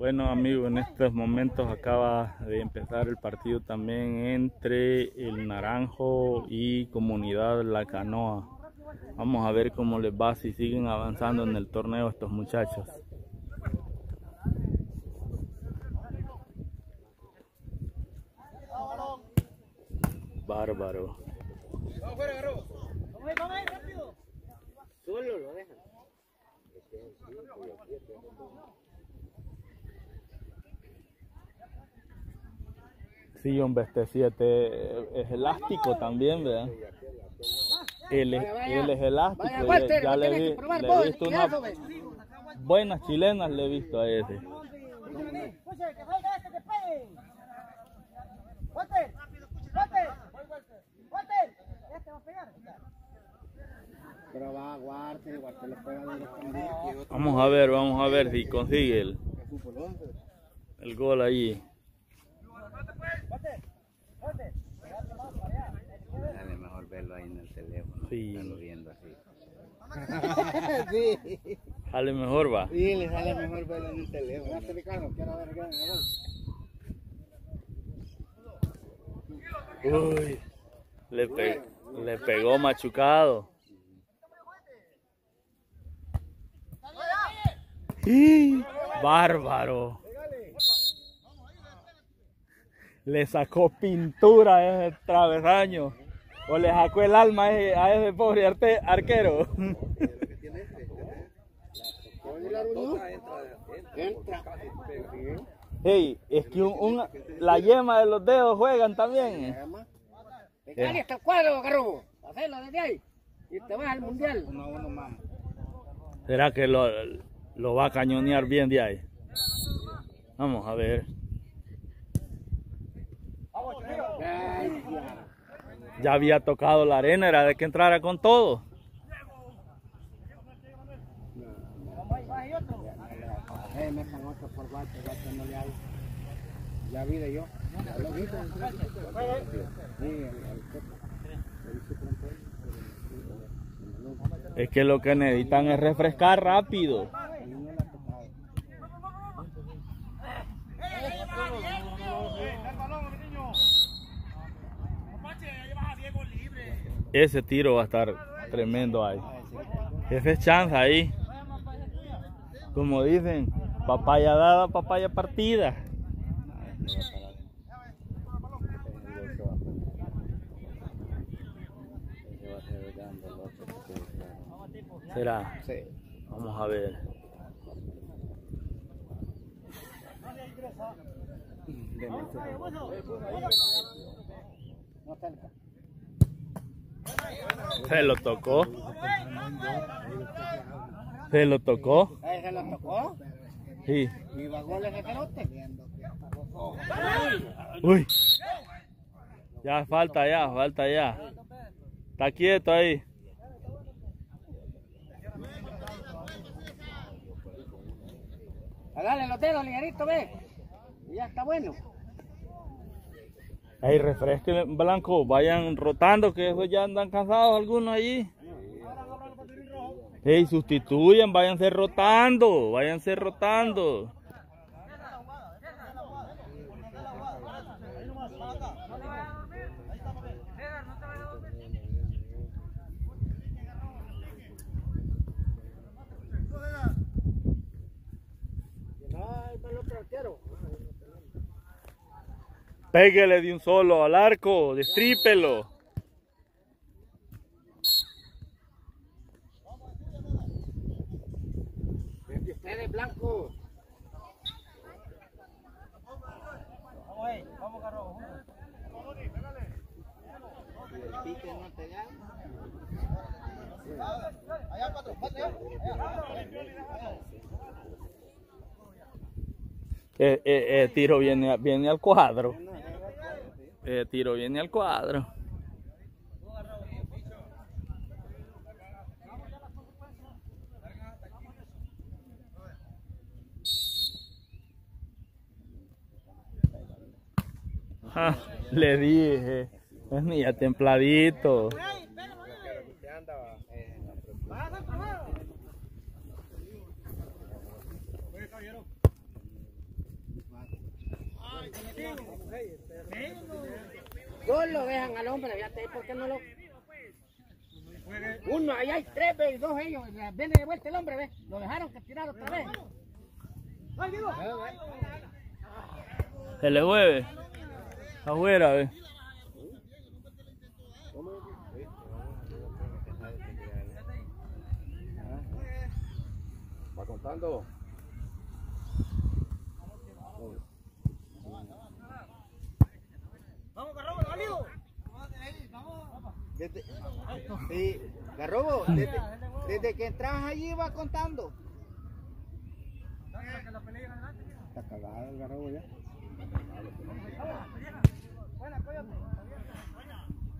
Bueno amigos, en estos momentos acaba de empezar el partido también entre el Naranjo y Comunidad La Canoa. Vamos a ver cómo les va, si siguen avanzando en el torneo estos muchachos. Bárbaro. Solo lo dejan. Sí, hombre, este 7 es elástico también, ¿verdad? Él es, él es elástico. Vaya, ya- Walter, ya lo le, tienes vi- que probar le vos, he visto unas buenas chilenas, le he visto a ese. Walter, Walter, va a pegar. Pero va a Guarte, Guarte le pega directamente. Vamos a ver, vamos a ver si consigue el, el gol allí. Sale mejor verlo ahí en el teléfono. Sí. Estarlo viendo así. sí, Sale mejor, va. sí, le sale mejor verlo en el teléfono. Gracias, Ricardo, quiero ver qué Uy, le, pe- le pegó machucado. ¡Y! Bárbaro. Le sacó pintura a ese travesaño. O le sacó el alma a ese, a ese pobre arte- arquero. Entra. Hey, es que un- un- la yema de los dedos juegan también. Pegale hasta el cuadro, Garrobo. Hacelo desde ahí. Y te vas al mundial. Uno a uno más. ¿Será que lo, lo va a cañonear bien de ahí? Vamos a ver. Ya había tocado la arena, era de que entrara con todo. Ya vi yo. Es que lo que necesitan es refrescar rápido. Y no le ha tocado. Ese tiro va a estar tremendo ahí. Ese es chance ahí. Como dicen, papaya dada, papaya partida. Será. Sí. Vamos a ver. No cerca. Se lo tocó. Se lo tocó. Ahí se lo tocó. Sí. Y va goles de carote. Uy. Ya falta ya, falta ya. Está quieto ahí. Dale los dedos, ligerito, ve. Ya está bueno. Ahí refresquen blanco, vayan rotando que esos ya andan cansados algunos allí. Ey, sustituyen, váyanse rotando, váyanse rotando. No, ahí va el otro arquero. Péguele de un solo al arco, destrípelo. Ustedes, blanco. Eh, eh, eh, tiro viene, viene al cuadro. Eh, tiro viene al cuadro. Ah, le dije, es niña templadito. Dos lo dejan al hombre, fíjate, ¿por qué no lo...? Uno, ahí hay tres, ve, y dos ellos, viene de vuelta el hombre, ve, lo dejaron que tirar otra vez. Se le mueve. Afuera, ve. ¿Va contando? Desde, sí, Garrobo, desde, desde que entras allí va contando. Está cagado el Garrobo ya.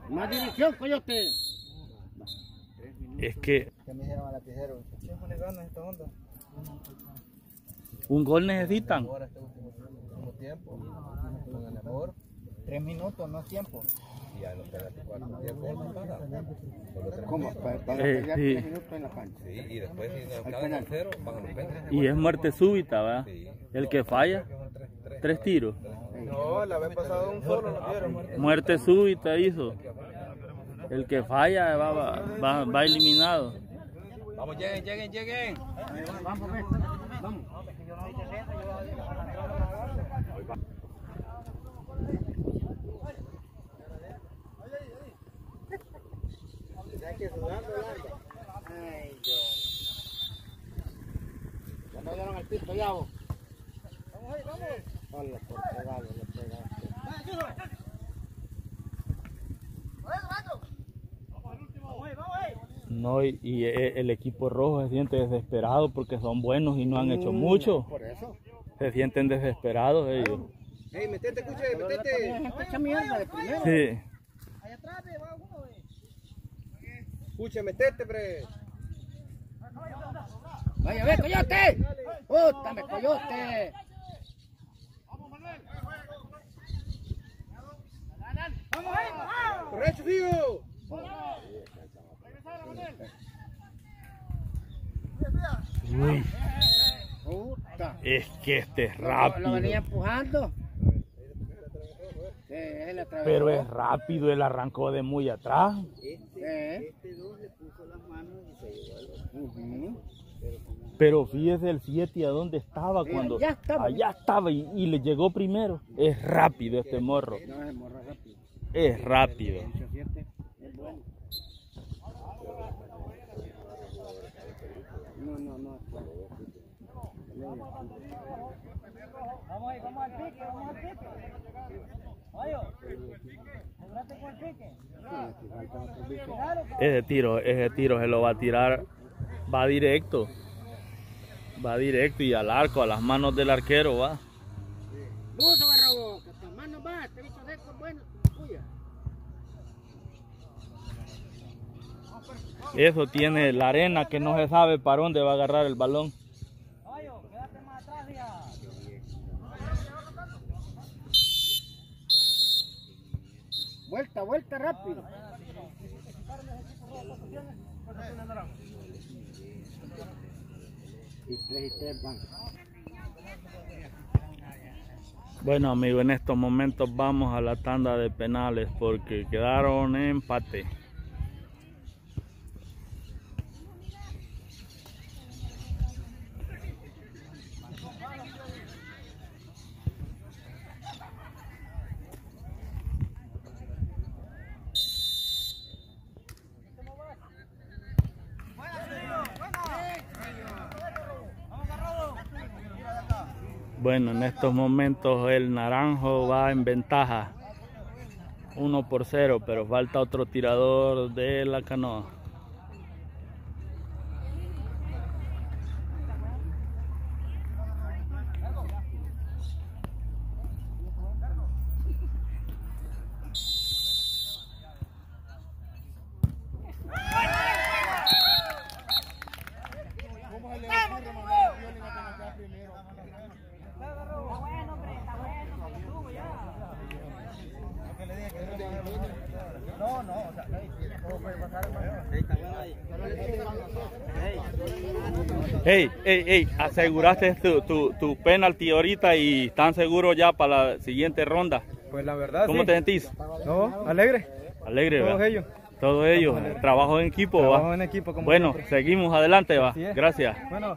Más dirección, coyote. Es que ¿Qué me dijeron a la un gol necesitan. Tres minutos, no tiempo. y a los 34 días gol no para. Solo tres ¿Cómo? Para, para Eh, pelear sí. tres minutos en la cancha. Sí, y después si penal. al cero, van a los penales. Y es muerte súbita, ¿verdad? Sí. El que falla, tres, tiros. No, la vez pasada un solo no dieron. Muerte súbita hizo. El que falla va, va, va, va eliminado. Vamos, lleguen, lleguen, lleguen. Vamos, Ay, Dios. Ya no dieron el piso ya vos. Vamos ahí, vamos. Hola, por pegado, le pegaste. No, y, y e- el equipo rojo se siente desesperado porque son buenos y no han hecho mucho. Por eso. Se sienten desesperados ellos. Ey, metete, escuche, metete. mierda de primero. Sí. Escuche, metete, bre. Vaya, ve, coyote. Pútame, coyote. Correcto, fijo. Uy, Puta. es que este es Lo, lo venía rápido. empujando. Sí, él atravesó. Pero es rápido, él arrancó de muy atrás. Sí. Ujú. Pero fíjese el 7 a dónde estaba cuando allá estaba. allá estaba y, y le llegó primero. Es rápido este morro. No, es rápido. Es rápido. 8-7 es bueno. No, no, no. Vamos ahí, vamos al pique, vamos al pique. Ese tiro, ese tiro se lo va a tirar, va directo. Va directo y al arco, a las manos del arquero va. Eso tiene la arena que no se sabe para dónde va a agarrar el balón. Oye, quédate más atrás ya. Vuelta, vuelta rápido. Bueno amigo, en estos momentos vamos a la tanda de penales porque quedaron en empate. Bueno, en estos momentos el naranjo va en ventaja. 1 por 0, pero falta otro tirador de la canoa. Hey, hey, hey, aseguraste tu, tu, tu penalti ahorita y están seguros ya para la siguiente ronda. Pues la verdad, ¿Cómo sí. te sentís? No, alegre. Alegre, Todos ¿verdad? ellos. Todo ello, trabajo en equipo, Trabajo ¿va? en equipo como Bueno, siempre. seguimos adelante, va. Gracias. Bueno,